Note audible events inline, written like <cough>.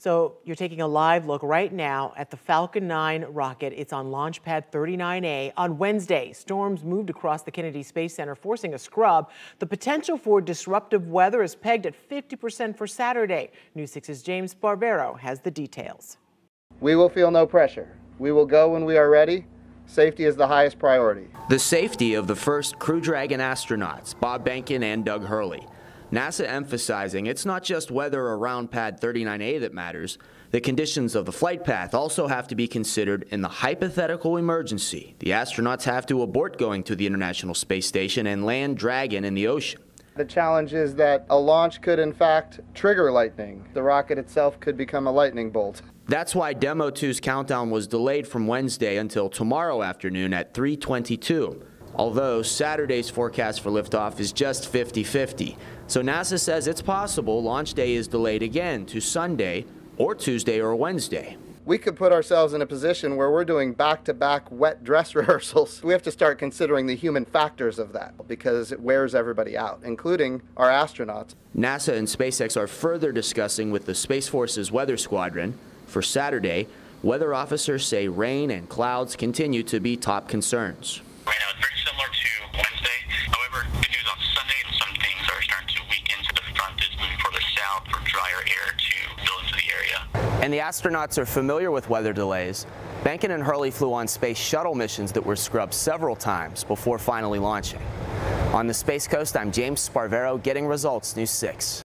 So you're taking a live look right now at the Falcon 9 rocket. It's on Launch Pad 39A. On Wednesday, storms moved across the Kennedy Space Center, forcing a scrub. The potential for disruptive weather is pegged at 50% for Saturday. News 6's James Sparvero has the details. We will feel no pressure. We will go when we are ready. Safety is the highest priority. The safety of the first Crew Dragon astronauts, Bob Behnken and Doug Hurley. NASA emphasizing it's not just weather around pad 39A that matters. The conditions of the flight path also have to be considered in the hypothetical emergency. The astronauts have to abort going to the International Space Station and land Dragon in the ocean. The challenge is that a launch could in fact trigger lightning. The rocket itself could become a lightning bolt. That's why Demo 2's countdown was delayed from Wednesday until tomorrow afternoon at 322 although Saturday's forecast for liftoff is just 50-50. So NASA says it's possible launch day is delayed again to Sunday or Tuesday or Wednesday. We could put ourselves in a position where we're doing back-to-back -back wet dress <laughs> rehearsals. We have to start considering the human factors of that because it wears everybody out, including our astronauts. NASA and SpaceX are further discussing with the Space Force's Weather Squadron. For Saturday, weather officers say rain and clouds continue to be top concerns. Right now it's very similar to Wednesday. However, good news on Sunday, some things are starting to weaken. So the front is moving further south for drier air to build into the area. And the astronauts are familiar with weather delays. Behnken and Hurley flew on space shuttle missions that were scrubbed several times before finally launching. On the Space Coast, I'm James Sparvero, getting results, News 6.